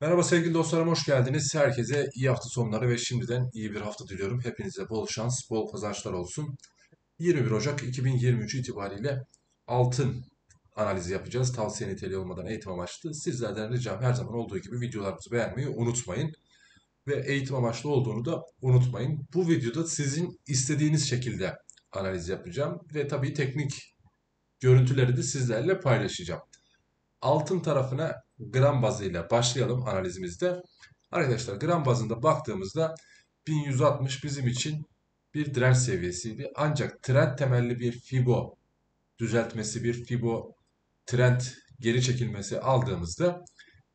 Merhaba sevgili dostlarım, hoş geldiniz. Herkese iyi hafta sonları ve şimdiden iyi bir hafta diliyorum. Hepinize bol şans, bol kazançlar olsun. 21 Ocak 2023 itibariyle altın analizi yapacağız. Tavsiye niteliği olmadan eğitim amaçlı. Sizlerden ricam her zaman olduğu gibi videolarımızı beğenmeyi unutmayın. Ve eğitim amaçlı olduğunu da unutmayın. Bu videoda sizin istediğiniz şekilde analiz yapacağım. Ve tabii teknik görüntüleri de sizlerle paylaşacağım. Altın tarafına gram bazıyla başlayalım analizimizde. Arkadaşlar gram bazında baktığımızda 1160 bizim için bir direnç seviyesiydi. Ancak trend temelli bir Fibo düzeltmesi, bir Fibo trend geri çekilmesi aldığımızda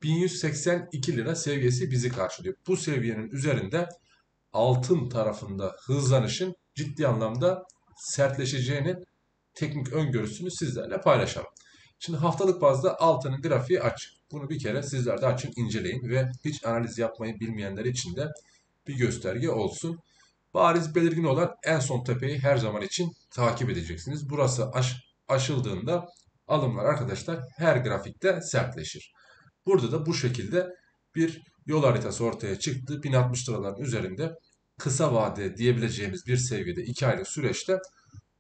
1182 lira seviyesi bizi karşılıyor. Bu seviyenin üzerinde altın tarafında hızlanışın ciddi anlamda sertleşeceğinin teknik öngörüsünü sizlerle paylaşalım. Şimdi haftalık bazda altının grafiği açık. Bunu bir kere sizler de açın inceleyin ve hiç analiz yapmayı bilmeyenler için de bir gösterge olsun. Bariz belirgin olan en son tepeyi her zaman için takip edeceksiniz. Burası aş aşıldığında alımlar arkadaşlar her grafikte sertleşir. Burada da bu şekilde bir yol haritası ortaya çıktı. 1060 liraların üzerinde kısa vade diyebileceğimiz bir seviyede 2 aylık süreçte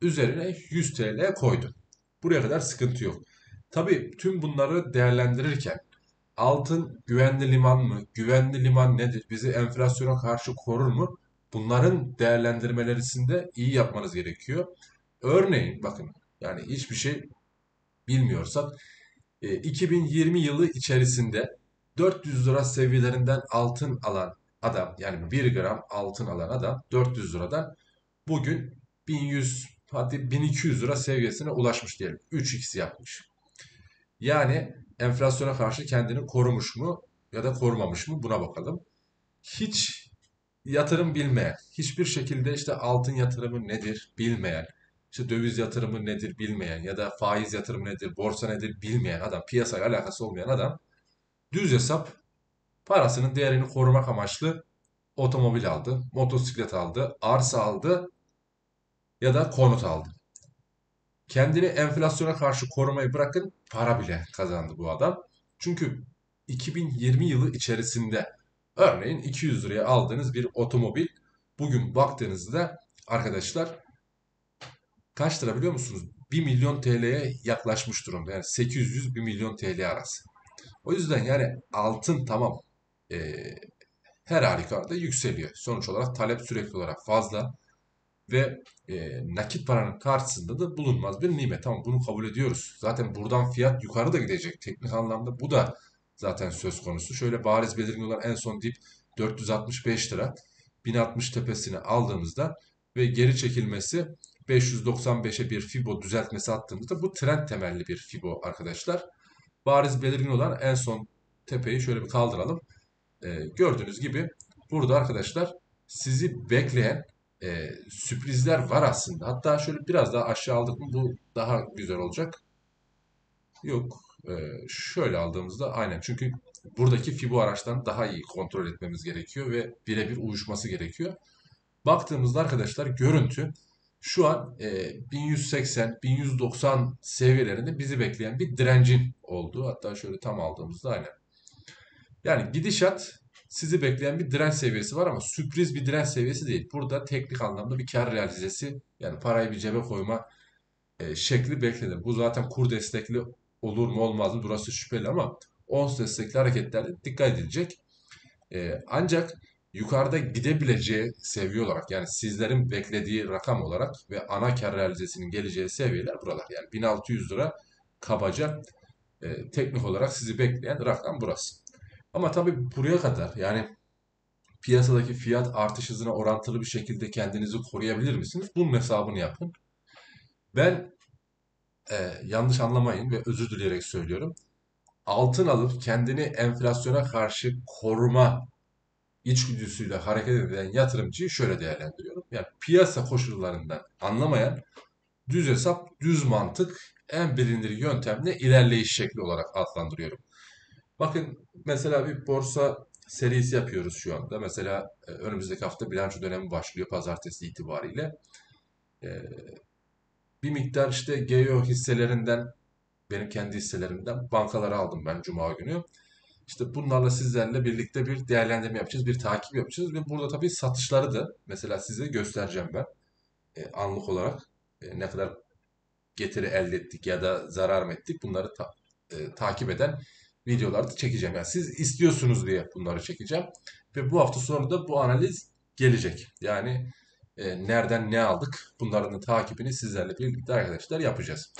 üzerine 100 TL koydu. Buraya kadar sıkıntı yok. Tabii tüm bunları değerlendirirken altın güvenli liman mı? Güvenli liman nedir? Bizi enflasyona karşı korur mu? Bunların değerlendirmelerisinde iyi yapmanız gerekiyor. Örneğin bakın yani hiçbir şey bilmiyorsak 2020 yılı içerisinde 400 lira seviyelerinden altın alan adam yani 1 gram altın alan adam 400 liradan bugün 1100 hadi 1200 lira seviyesine ulaşmış diyelim. 3x yapmış. Yani enflasyona karşı kendini korumuş mu ya da korumamış mı buna bakalım. Hiç yatırım bilmeyen, hiçbir şekilde işte altın yatırımı nedir bilmeyen, işte döviz yatırımı nedir bilmeyen ya da faiz yatırımı nedir, borsa nedir bilmeyen adam, piyasayla alakası olmayan adam düz hesap parasının değerini korumak amaçlı otomobil aldı, motosiklet aldı, arsa aldı ya da konut aldı. Kendini enflasyona karşı korumayı bırakın para bile kazandı bu adam. Çünkü 2020 yılı içerisinde örneğin 200 liraya aldığınız bir otomobil bugün baktığınızda arkadaşlar kaç lira biliyor musunuz? 1 milyon TL'ye yaklaşmış durumda. Yani 800-1 milyon TL arası. O yüzden yani altın tamam e, her halükarda yükseliyor. Sonuç olarak talep sürekli olarak fazla ve e, nakit paranın karşısında da bulunmaz bir nimet. Tamam bunu kabul ediyoruz. Zaten buradan fiyat yukarı da gidecek. Teknik anlamda bu da zaten söz konusu. Şöyle bariz belirgin olan en son dip 465 lira. 1060 tepesini aldığımızda ve geri çekilmesi 595'e bir Fibo düzeltmesi attığımızda bu trend temelli bir Fibo arkadaşlar. Bariz belirgin olan en son tepeyi şöyle bir kaldıralım. Ee, gördüğünüz gibi burada arkadaşlar sizi bekleyen e, sürprizler var aslında. Hatta şöyle biraz daha aşağı aldık mı bu daha güzel olacak. Yok. E, şöyle aldığımızda aynen. Çünkü buradaki Fibo araçtan daha iyi kontrol etmemiz gerekiyor ve birebir uyuşması gerekiyor. Baktığımızda arkadaşlar görüntü şu an e, 1180-1190 seviyelerinde bizi bekleyen bir direncin olduğu. Hatta şöyle tam aldığımızda aynen. Yani gidişat sizi bekleyen bir direnç seviyesi var ama sürpriz bir direnç seviyesi değil. Burada teknik anlamda bir kar realizesi yani parayı bir cebe koyma e, şekli beklenir. Bu zaten kur destekli olur mu olmaz mı burası şüpheli ama ons destekli hareketlerde dikkat edilecek. E, ancak yukarıda gidebileceği seviye olarak yani sizlerin beklediği rakam olarak ve ana kar realizesinin geleceği seviyeler buralar. Yani 1600 lira kabaca e, teknik olarak sizi bekleyen rakam burası. Ama tabii buraya kadar yani piyasadaki fiyat artış hızına orantılı bir şekilde kendinizi koruyabilir misiniz? Bunun hesabını yapın. Ben e, yanlış anlamayın ve özür dileyerek söylüyorum. Altın alıp kendini enflasyona karşı koruma içgüdüsüyle hareket eden yatırımcıyı şöyle değerlendiriyorum. Yani piyasa koşullarından anlamayan düz hesap, düz mantık en bilinir yöntemle ilerleyiş şekli olarak adlandırıyorum. Bakın mesela bir borsa serisi yapıyoruz şu anda. Mesela e, önümüzdeki hafta bilanço dönemi başlıyor pazartesi itibariyle. E, bir miktar işte GEO hisselerinden benim kendi hisselerimden bankaları aldım ben cuma günü. İşte bunlarla sizlerle birlikte bir değerlendirme yapacağız, bir takip yapacağız ve burada tabii satışları da mesela size göstereceğim ben e, anlık olarak e, ne kadar getiri elde ettik ya da zarar mı ettik bunları ta- e, takip eden videolarda çekeceğim. Yani siz istiyorsunuz diye bunları çekeceğim ve bu hafta sonu da bu analiz gelecek. Yani e, nereden ne aldık bunların da takibini sizlerle birlikte arkadaşlar yapacağız.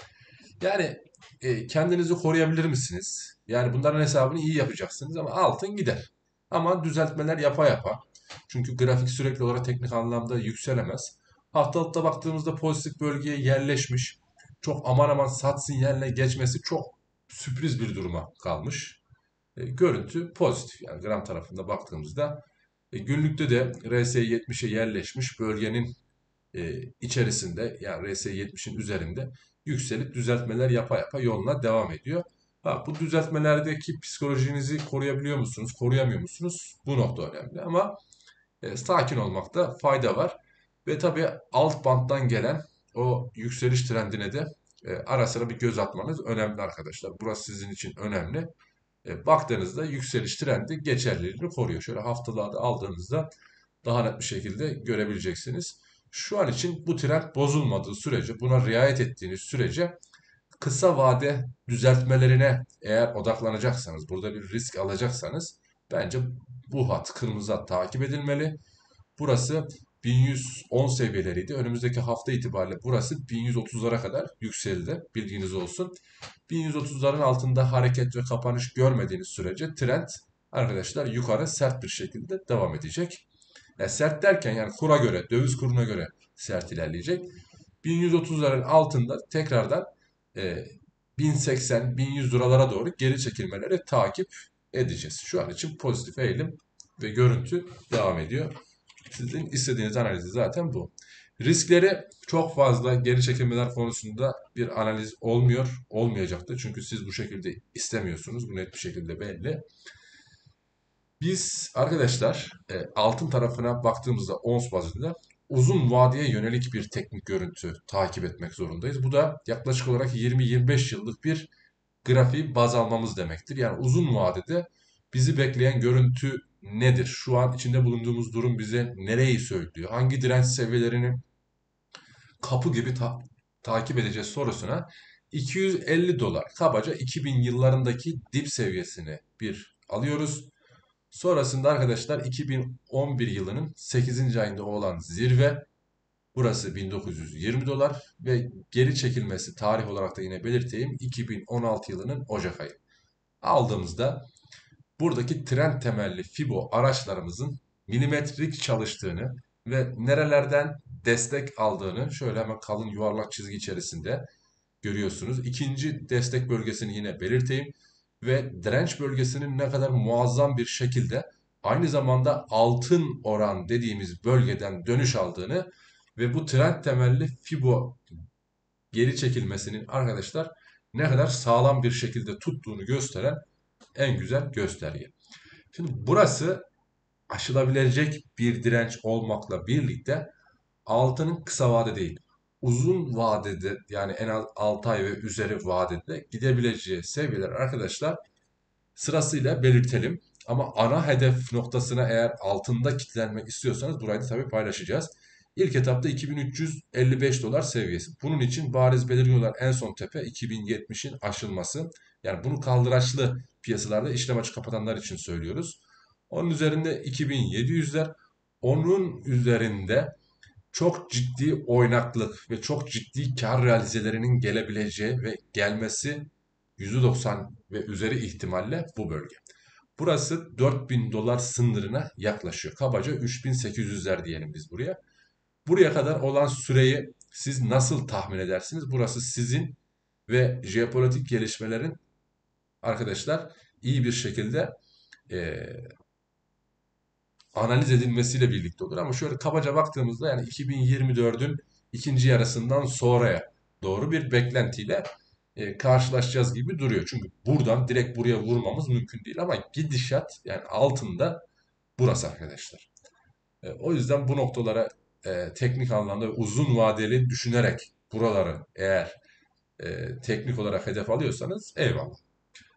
Yani e, kendinizi koruyabilir misiniz? Yani bunların hesabını iyi yapacaksınız ama altın gider. Ama düzeltmeler yapa yapa. Çünkü grafik sürekli olarak teknik anlamda yükselemez. Haftalıkta baktığımızda pozitif bölgeye yerleşmiş. Çok aman aman sat sinyaline geçmesi çok sürpriz bir duruma kalmış. E, görüntü pozitif. Yani gram tarafında baktığımızda e, günlükte de RS70'e yerleşmiş bölgenin e, içerisinde yani RS70'in üzerinde yükselip düzeltmeler yapa yapa yoluna devam ediyor. Ha, bu düzeltmelerdeki psikolojinizi koruyabiliyor musunuz, koruyamıyor musunuz? Bu nokta önemli ama e, sakin olmakta fayda var. Ve tabii alt banttan gelen o yükseliş trendine de e, ara sıra bir göz atmanız önemli arkadaşlar. Burası sizin için önemli. E, baktığınızda yükseliş trendi geçerliliğini koruyor. Şöyle haftalarda aldığınızda daha net bir şekilde görebileceksiniz. Şu an için bu trend bozulmadığı sürece, buna riayet ettiğiniz sürece kısa vade düzeltmelerine eğer odaklanacaksanız, burada bir risk alacaksanız bence bu hat, kırmızı hat takip edilmeli. Burası 1110 seviyeleriydi. Önümüzdeki hafta itibariyle burası 1130'lara kadar yükseldi. Bilginiz olsun. 1130'ların altında hareket ve kapanış görmediğiniz sürece trend arkadaşlar yukarı sert bir şekilde devam edecek. Yani sert derken yani kura göre, döviz kuruna göre sert ilerleyecek. 1130'ların altında tekrardan e, 1080, 1100 liralara doğru geri çekilmeleri takip edeceğiz. Şu an için pozitif eğilim ve görüntü devam ediyor. Sizin istediğiniz analizi zaten bu. Riskleri çok fazla geri çekilmeler konusunda bir analiz olmuyor, olmayacaktır. Çünkü siz bu şekilde istemiyorsunuz. Bu net bir şekilde belli. Biz arkadaşlar e, altın tarafına baktığımızda ons bazında uzun vadeye yönelik bir teknik görüntü takip etmek zorundayız. Bu da yaklaşık olarak 20-25 yıllık bir grafiği baz almamız demektir. Yani uzun vadede bizi bekleyen görüntü nedir? Şu an içinde bulunduğumuz durum bize nereyi söylüyor? Hangi direnç seviyelerini kapı gibi ta- takip edeceğiz sorusuna 250 dolar kabaca 2000 yıllarındaki dip seviyesini bir alıyoruz. Sonrasında arkadaşlar 2011 yılının 8. ayında olan zirve burası 1920 dolar ve geri çekilmesi tarih olarak da yine belirteyim 2016 yılının Ocak ayı. Aldığımızda buradaki trend temelli Fibo araçlarımızın milimetrik çalıştığını ve nerelerden destek aldığını şöyle hemen kalın yuvarlak çizgi içerisinde görüyorsunuz. İkinci destek bölgesini yine belirteyim ve direnç bölgesinin ne kadar muazzam bir şekilde aynı zamanda altın oran dediğimiz bölgeden dönüş aldığını ve bu trend temelli Fibo geri çekilmesinin arkadaşlar ne kadar sağlam bir şekilde tuttuğunu gösteren en güzel gösterge. Şimdi burası aşılabilecek bir direnç olmakla birlikte altının kısa vade değil, uzun vadede yani en az 6 ay ve üzeri vadede gidebileceği seviyeler arkadaşlar sırasıyla belirtelim. Ama ana hedef noktasına eğer altında kilitlenmek istiyorsanız burayı da tabii paylaşacağız. İlk etapta 2355 dolar seviyesi. Bunun için bariz belirgin en son tepe 2070'in aşılması. Yani bunu kaldıraçlı piyasalarda işlem açık kapatanlar için söylüyoruz. Onun üzerinde 2700'ler. Onun üzerinde çok ciddi oynaklık ve çok ciddi kar realizelerinin gelebileceği ve gelmesi %90 ve üzeri ihtimalle bu bölge. Burası 4000 dolar sınırına yaklaşıyor. Kabaca 3800'ler diyelim biz buraya. Buraya kadar olan süreyi siz nasıl tahmin edersiniz? Burası sizin ve jeopolitik gelişmelerin arkadaşlar iyi bir şekilde e, analiz edilmesiyle birlikte olur. Ama şöyle kabaca baktığımızda yani 2024'ün ikinci yarısından sonraya doğru bir beklentiyle e, karşılaşacağız gibi duruyor. Çünkü buradan direkt buraya vurmamız mümkün değil ama gidişat yani altında burası arkadaşlar. E, o yüzden bu noktalara e, teknik anlamda uzun vadeli düşünerek buraları eğer e, teknik olarak hedef alıyorsanız eyvallah.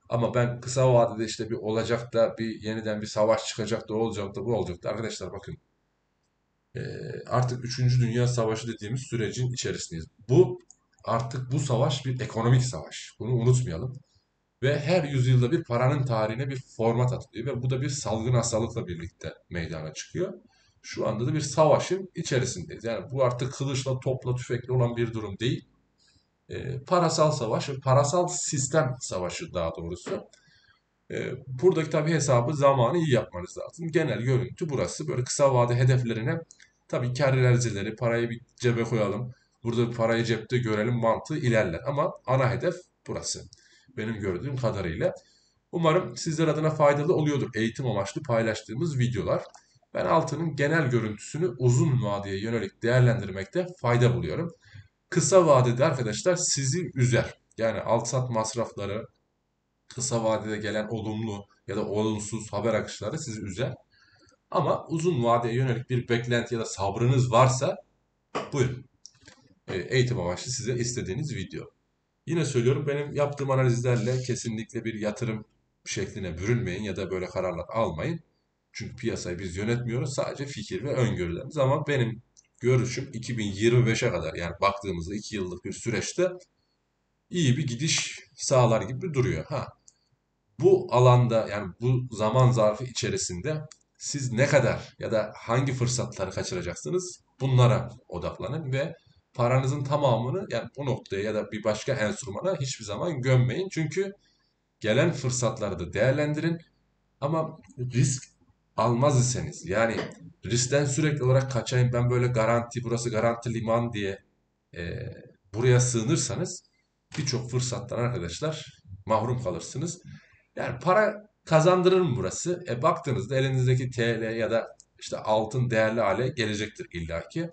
Ama ben kısa vadede işte bir olacak da bir yeniden bir savaş çıkacak da olacak da bu olacak da arkadaşlar bakın e, artık 3. Dünya Savaşı dediğimiz sürecin içerisindeyiz. Bu artık bu savaş bir ekonomik savaş. Bunu unutmayalım. Ve her yüzyılda bir paranın tarihine bir format atılıyor ve bu da bir salgın hastalıkla birlikte meydana çıkıyor. Şu anda da bir savaşın içerisindeyiz. Yani bu artık kılıçla, topla, tüfekle olan bir durum değil. E, parasal savaş, parasal sistem savaşı daha doğrusu. E, buradaki tabii hesabı zamanı iyi yapmanız lazım. Genel görüntü burası. Böyle kısa vade hedeflerine tabii kar ilericileri, parayı bir cebe koyalım. Burada parayı cepte görelim mantığı ilerler. Ama ana hedef burası. Benim gördüğüm kadarıyla. Umarım sizler adına faydalı oluyordur eğitim amaçlı paylaştığımız videolar. Ben altının genel görüntüsünü uzun vadeye yönelik değerlendirmekte fayda buluyorum. Kısa vadede arkadaşlar sizi üzer. Yani alt sat masrafları, kısa vadede gelen olumlu ya da olumsuz haber akışları sizi üzer. Ama uzun vadeye yönelik bir beklenti ya da sabrınız varsa buyurun. E, Eğitim amaçlı size istediğiniz video. Yine söylüyorum benim yaptığım analizlerle kesinlikle bir yatırım şekline bürünmeyin ya da böyle kararlar almayın. Çünkü piyasayı biz yönetmiyoruz. Sadece fikir ve öngörülerimiz. Ama benim görüşüm 2025'e kadar yani baktığımızda 2 yıllık bir süreçte iyi bir gidiş sağlar gibi duruyor. Ha, bu alanda yani bu zaman zarfı içerisinde siz ne kadar ya da hangi fırsatları kaçıracaksınız bunlara odaklanın ve paranızın tamamını yani bu noktaya ya da bir başka enstrümana hiçbir zaman gömmeyin. Çünkü gelen fırsatları da değerlendirin ama risk almaz iseniz yani riskten sürekli olarak kaçayım ben böyle garanti burası garanti liman diye e, buraya sığınırsanız birçok fırsattan arkadaşlar mahrum kalırsınız. Yani para kazandırır mı burası? E baktığınızda elinizdeki TL ya da işte altın değerli hale gelecektir illaki.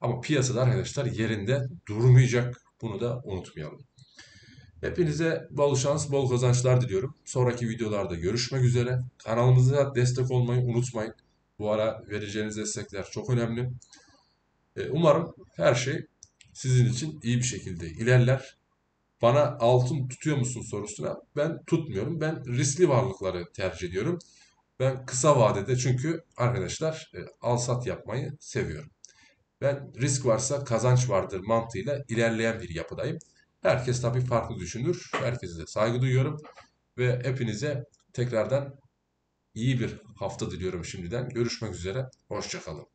Ama piyasada arkadaşlar yerinde durmayacak. Bunu da unutmayalım. Hepinize bol şans, bol kazançlar diliyorum. Sonraki videolarda görüşmek üzere. Kanalımıza destek olmayı unutmayın. Bu ara vereceğiniz destekler çok önemli. E, Umarım her şey sizin için iyi bir şekilde ilerler. Bana altın tutuyor musun sorusuna ben tutmuyorum. Ben riskli varlıkları tercih ediyorum. Ben kısa vadede çünkü arkadaşlar e, al sat yapmayı seviyorum. Ben risk varsa kazanç vardır mantığıyla ilerleyen bir yapıdayım. Herkes tabii farklı düşünür. Herkese de saygı duyuyorum. Ve hepinize tekrardan iyi bir hafta diliyorum şimdiden. Görüşmek üzere. Hoşçakalın.